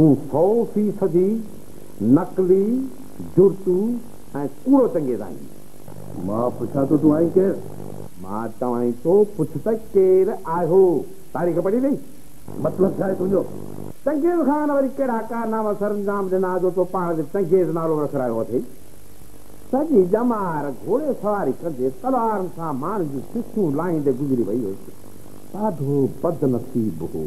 तूं सौ फी सदी नकली जुर्तू ऐं कूड़ो चङे ताईं मां पुछां थो तूं आई केरु मां तव्हां थो पुछ त केरु आहियो तारीख़ पढ़ी वई मतिलबु छा आहे तुंहिंजो चङे खां वरी कहिड़ा कारनामा सर अंजाम ॾिना जो तो पाण ते चङे नालो रखरायो अथई सॼी जमार घोड़े सवारी कंदे तलार सां माण्हुनि जूं सिखूं लाहींदे गुज़री वई हुई साधो बदनसीब हो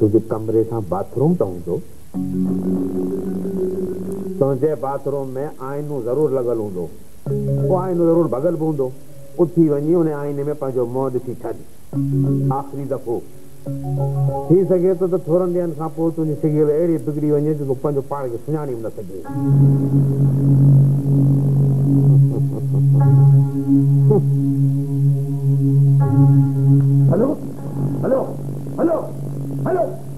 तुंहिंजे कमरे सां बाथरूम त हूंदो तुंहिंजे बाथरूम में आइनो ज़रूरु लॻल हूंदो उहो आइनो ज़रूरु भॻल बि हूंदो उथी वञी उन आइने में पंहिंजो मुंहुं ॾिठी छॾ आख़िरी दफ़ो थी सघे थो त थोरनि ॾींहनि खां पोइ तुंहिंजी सिगियल अहिड़ी बिगड़ी वञे जेको पंहिंजो पाण खे सुञाणी बि न सघे ¡Halo!